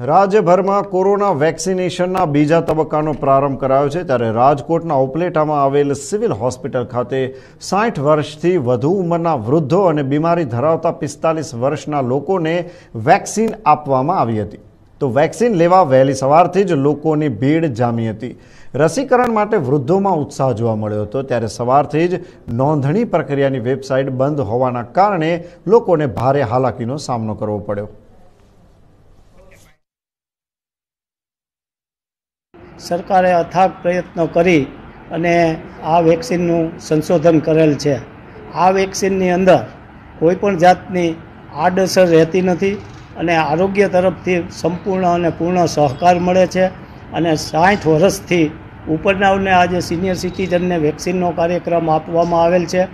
રાજ્યભરમાં કોરોના વેક્સિનેશનના બીજા તબક્કાનો પ્રારંભ કરાયો છે ત્યારે રાજકોટના ઉપલેટામાં આવેલ સિવિલ હોસ્પિટલ ખાતે સાઠ વર્ષથી વધુ ઉંમરના વૃદ્ધો અને બીમારી ધરાવતા પિસ્તાલીસ વર્ષના લોકોને વેક્સિન આપવામાં આવી હતી. તો વેક્સિન લેવા વહેલી સવારથી જ લોકોની ભીડ જામી હતી. રસીકરણ માટે વૃદ્ધોમાં ઉત્સાહ જોવા મળ્યો હતો ત્યારે સવારથી જ નોંધણી પ્રક્રિયાની વેબસાઇટ બંધ હોવાના કારણે લોકોને ભારે હાલાકીનો સામનો કરવો પડ્યો. સરકારે અથાગ પ્રયત્નો કરી અને આ વેક્સિનનું સંશોધન કરેલ છે. આ વેક્સિનની અંદર કોઈ પણ જાતની આડઅસર રહેતી નથી અને આરોગ્ય તરફથી સંપૂર્ણ અને પૂર્ણ સહકાર મળે છે અને સાઠ વર્ષથી ઉપરનાઓને આજે સિનિયર સિટીઝનને વેક્સિનનો કાર્યક્રમ આપવામાં આવેલ છે.